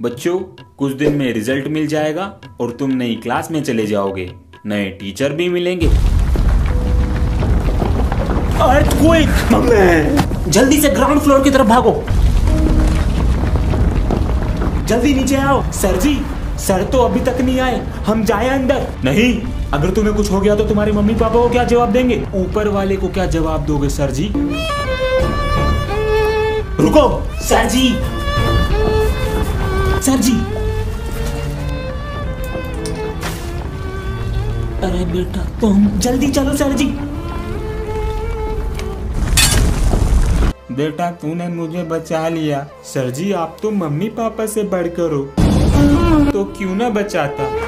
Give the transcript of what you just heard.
बच्चों कुछ दिन में रिज़ल्ट मिल जाएगा और तुम नई क्लास में चले जाओगे। नए टीचर भी मिलेंगे। जल्दी से ग्राउंड फ्लोर की तरफ़ भागो। जल्दी नीचे आओ। सर जी सर तो अभी तक नहीं आए। हम जाए अंदर। नहीं अगर तुम्हें कुछ हो गया तो तुम्हारे मम्मी पापा को क्या जवाब देंगे? ऊपर वाले को क्या जवाब दोगे सर जी? रुको! Sir ji sir ji. अरे बेटा, तुम जल्दी चलो, सर जी। बेटा, तूने मुझे बचा लिया। सर जी, आप तो मम्मी पापा से बढ़कर हो। तो क्यों ना बचाता?